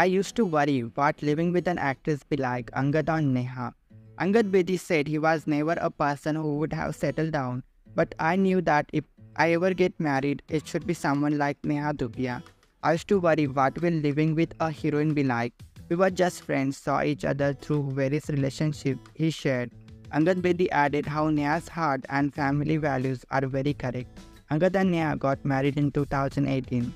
I used to worry what living with an actress be like, Angad and Neha. Angad Bedi said he was never a person who would have settled down, but I knew that if I ever get married, it should be someone like Neha Dhupia. I used to worry what will living with a heroine be like. We were just friends, saw each other through various relationships he shared. Angad Bedi added how Neha's heart and family values are very correct. Angad and Neha got married in 2018.